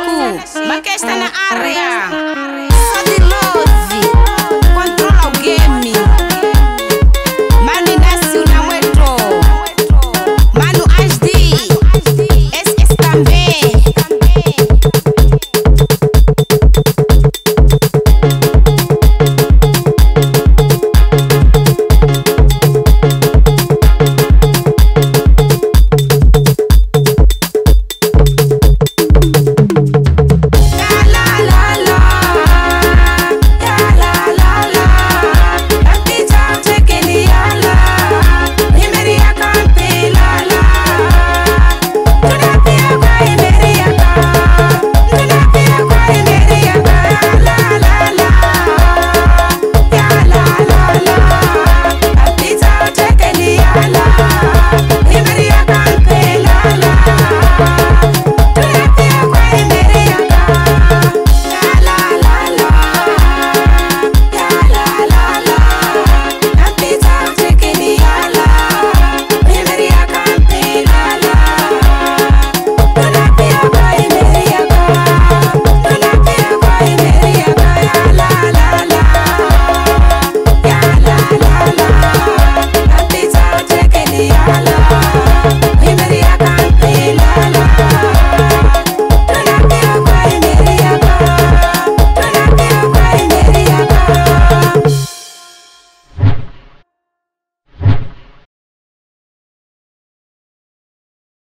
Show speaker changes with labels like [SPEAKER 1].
[SPEAKER 1] aku. Pakai istana area.